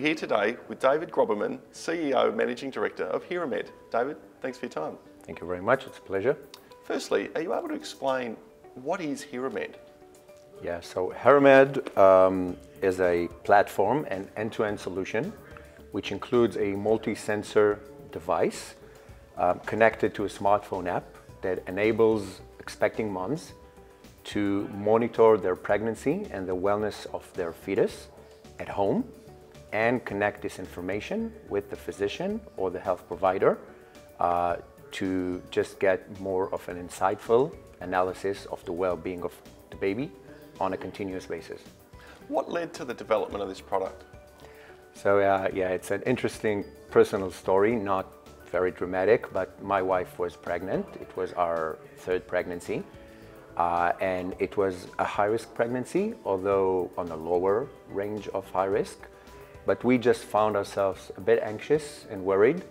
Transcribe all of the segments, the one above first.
We're here today with David Groberman, CEO, Managing Director of HeraMed. David, thanks for your time. Thank you very much. It's a pleasure. Firstly, are you able to explain what is HeraMed? Yeah, so HeraMed um, is a platform and end-to-end solution which includes a multi-sensor device uh, connected to a smartphone app that enables expecting moms to monitor their pregnancy and the wellness of their fetus at home and connect this information with the physician or the health provider uh, to just get more of an insightful analysis of the well-being of the baby on a continuous basis. What led to the development of this product? So uh, yeah, it's an interesting personal story, not very dramatic, but my wife was pregnant. It was our third pregnancy. Uh, and it was a high-risk pregnancy, although on a lower range of high risk. But we just found ourselves a bit anxious and worried.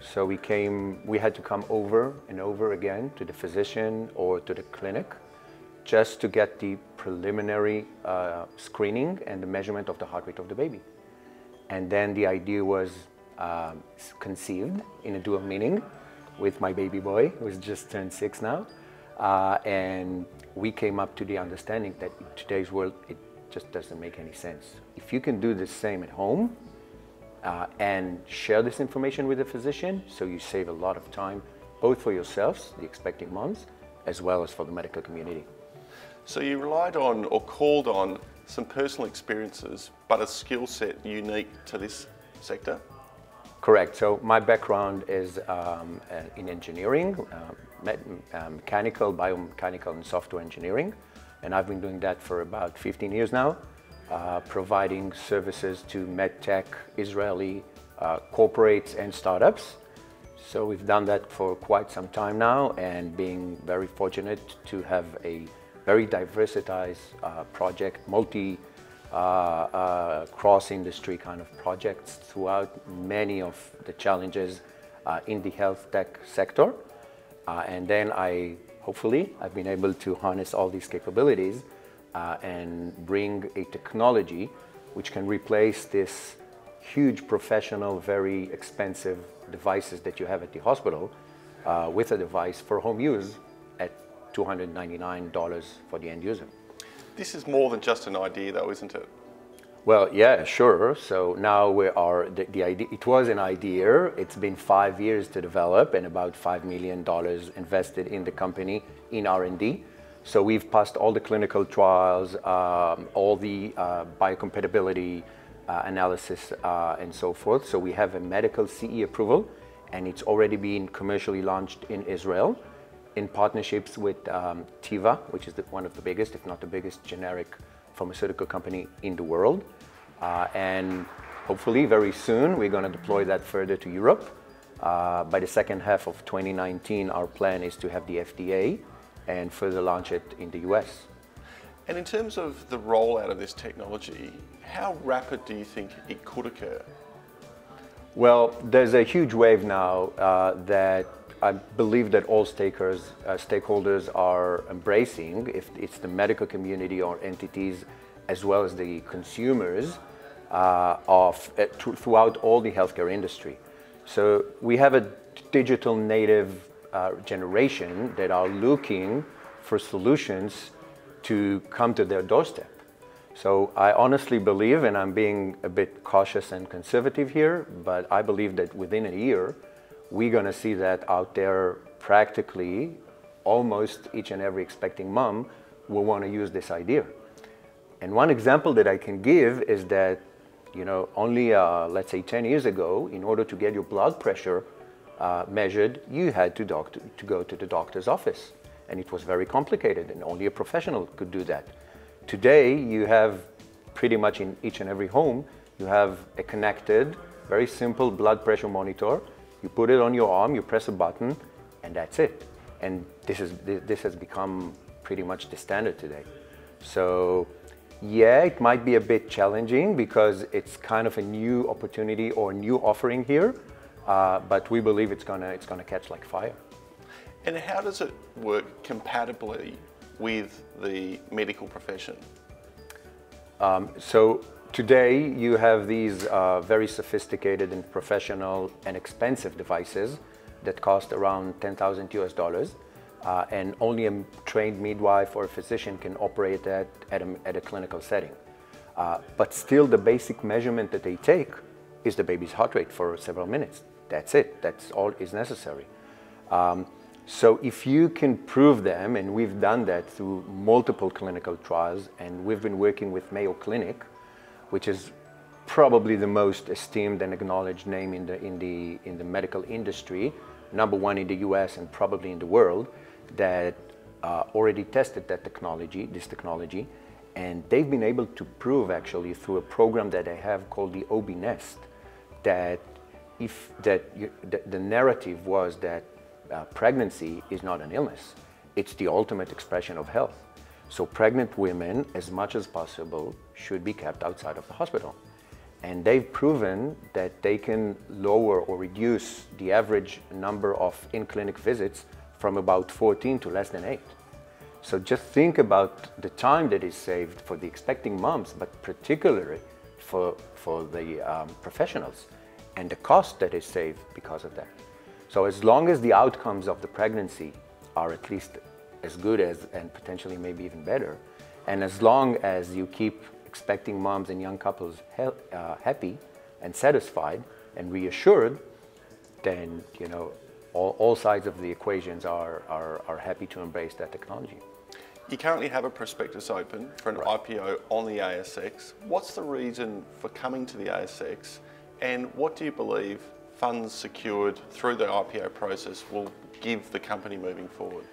So we came, we had to come over and over again to the physician or to the clinic just to get the preliminary uh, screening and the measurement of the heart rate of the baby. And then the idea was um, conceived in a dual meaning with my baby boy, who's just turned six now. Uh, and we came up to the understanding that in today's world, it just doesn't make any sense. If you can do the same at home uh, and share this information with the physician, so you save a lot of time, both for yourselves, the expecting moms, as well as for the medical community. So you relied on or called on some personal experiences, but a skill set unique to this sector? Correct. So my background is um, uh, in engineering, uh, uh, mechanical, biomechanical and software engineering. And I've been doing that for about 15 years now, uh, providing services to medtech, Israeli uh, corporates and startups. So we've done that for quite some time now and being very fortunate to have a very diversified uh, project, multi uh, uh, cross-industry kind of projects throughout many of the challenges uh, in the health tech sector. And then I, hopefully, I've been able to harness all these capabilities uh, and bring a technology which can replace this huge professional, very expensive devices that you have at the hospital uh, with a device for home use at $299 for the end user. This is more than just an idea though, isn't it? Well, yeah, sure. So now we are, the, the, idea, it was an idea. It's been five years to develop and about $5 million invested in the company in R&D. So we've passed all the clinical trials, um, all the uh, biocompatibility uh, analysis uh, and so forth. So we have a medical CE approval and it's already been commercially launched in Israel in partnerships with um, Teva, which is the, one of the biggest, if not the biggest, generic pharmaceutical company in the world. Uh, and hopefully very soon we're going to deploy that further to Europe. Uh, by the second half of 2019, our plan is to have the FDA and further launch it in the US. And in terms of the rollout of this technology, how rapid do you think it could occur? Well, there's a huge wave now uh, that I believe that all stakers, uh, stakeholders are embracing, if it's the medical community or entities, as well as the consumers uh, of uh, throughout all the healthcare industry. So we have a digital native uh, generation that are looking for solutions to come to their doorstep. So I honestly believe, and I'm being a bit cautious and conservative here, but I believe that within a year, we're going to see that out there practically almost each and every expecting mom will want to use this idea. And one example that I can give is that, you know, only uh, let's say 10 years ago, in order to get your blood pressure uh, measured, you had to, doctor, to go to the doctor's office. And it was very complicated and only a professional could do that. Today, you have pretty much in each and every home, you have a connected, very simple blood pressure monitor you put it on your arm, you press a button, and that's it. And this, is, this has become pretty much the standard today. So yeah, it might be a bit challenging because it's kind of a new opportunity or new offering here, uh, but we believe it's gonna, it's gonna catch like fire. And how does it work compatibly with the medical profession? Um, so today, you have these uh, very sophisticated and professional and expensive devices that cost around 10,000 US dollars. Uh, and only a trained midwife or physician can operate that at a, at a clinical setting. Uh, but still, the basic measurement that they take is the baby's heart rate for several minutes. That's it. That's all is necessary. Um, so if you can prove them, and we've done that through multiple clinical trials, and we've been working with Mayo Clinic, which is probably the most esteemed and acknowledged name in the, in the, in the medical industry, number one in the US and probably in the world, that uh, already tested that technology, this technology, and they've been able to prove actually through a program that they have called the OB Nest that if that you, the, the narrative was that uh, pregnancy is not an illness. It's the ultimate expression of health. So pregnant women, as much as possible, should be kept outside of the hospital. And they've proven that they can lower or reduce the average number of in-clinic visits from about 14 to less than 8. So just think about the time that is saved for the expecting moms, but particularly for, for the um, professionals, and the cost that is saved because of that. So as long as the outcomes of the pregnancy are at least as good as, and potentially maybe even better, and as long as you keep expecting moms and young couples he uh, happy and satisfied and reassured, then you know all, all sides of the equations are, are, are happy to embrace that technology. You currently have a prospectus open for an right. IPO on the ASX. What's the reason for coming to the ASX and what do you believe funds secured through the IPO process will give the company moving forward?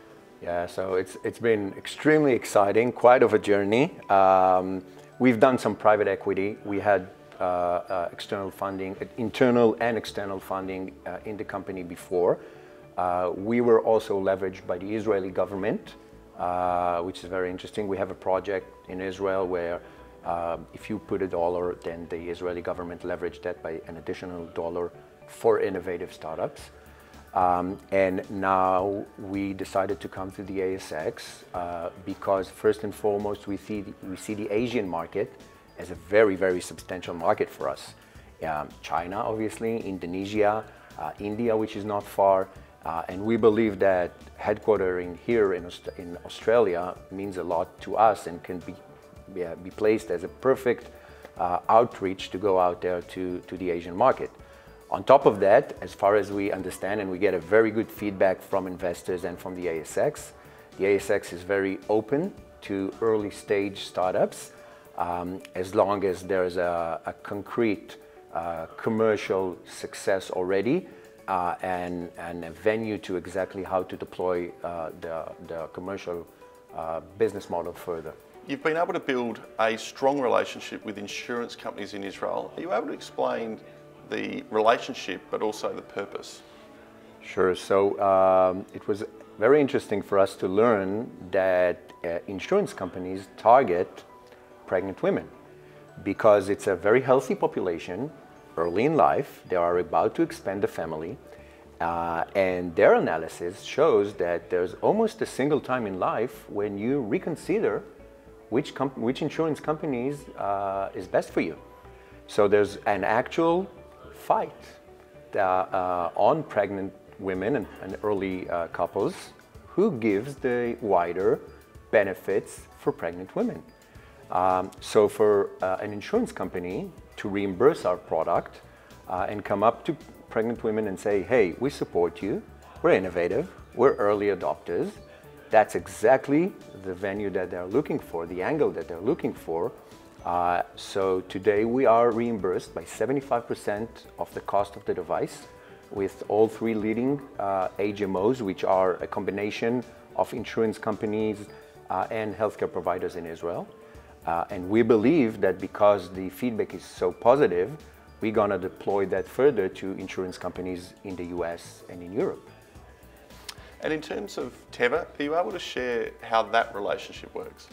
Yeah, so it's, it's been extremely exciting, quite of a journey. Um, we've done some private equity. We had uh, uh, external funding, internal and external funding uh, in the company before. Uh, we were also leveraged by the Israeli government, uh, which is very interesting. We have a project in Israel where uh, if you put a dollar, then the Israeli government leveraged that by an additional dollar for innovative startups. Um, and now we decided to come to the ASX uh, because first and foremost we see, the, we see the Asian market as a very, very substantial market for us. Um, China, obviously, Indonesia, uh, India, which is not far, uh, and we believe that headquartering here in, Aust in, Australia means a lot to us and can be, yeah, be placed as a perfect uh, outreach to go out there to, to the Asian market. On top of that, as far as we understand, and we get a very good feedback from investors and from the ASX, the ASX is very open to early stage startups um, as long as there's a, a concrete uh, commercial success already uh, and, and a venue to exactly how to deploy uh, the, the commercial uh, business model further. You've been able to build a strong relationship with insurance companies in Israel. Are you able to explain the relationship, but also the purpose? Sure. So um, it was very interesting for us to learn that uh, insurance companies target pregnant women because it's a very healthy population early in life. They are about to expand the family. Uh, and their analysis shows that there's almost a single time in life when you reconsider which, which insurance companies uh, is best for you. So there's an actual fight uh, on pregnant women and, and early uh, couples who gives the wider benefits for pregnant women. Um, so for uh, an insurance company to reimburse our product uh, and come up to pregnant women and say, hey, we support you, we're innovative, we're early adopters, that's exactly the venue that they're looking for, the angle that they're looking for, uh, so today we are reimbursed by 75% of the cost of the device with all three leading uh, HMOs, which are a combination of insurance companies uh, and healthcare providers in Israel. Uh, and we believe that because the feedback is so positive, we're going to deploy that further to insurance companies in the US and in Europe. And in terms of Teva, are you able to share how that relationship works?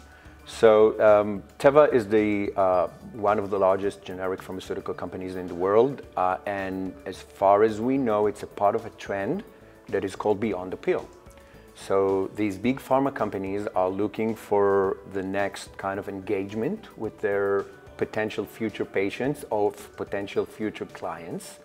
So um, Teva is the uh, one of the largest generic pharmaceutical companies in the world, uh, and as far as we know, it's a part of a trend that is called Beyond the Pill. So these big pharma companies are looking for the next kind of engagement with their potential future patients, of potential future clients.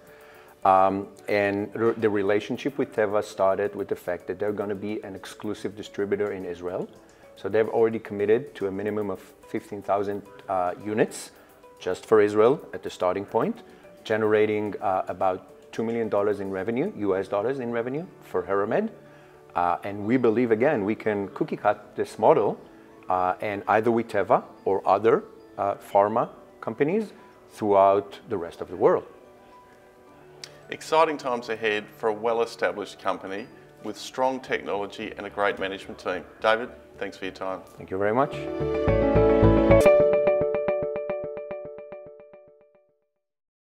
Um, and the relationship with Teva started with the fact that they're going to be an exclusive distributor in Israel. So they've already committed to a minimum of 15,000 uh, units just for Israel at the starting point, generating uh, about $2 million in revenue, US dollars in revenue for Heramed. Uh, and we believe, again, we can cookie cut this model uh, and either with Teva or other uh, pharma companies throughout the rest of the world. Exciting times ahead for a well-established company with strong technology and a great management team. David, thanks for your time. Thank you very much.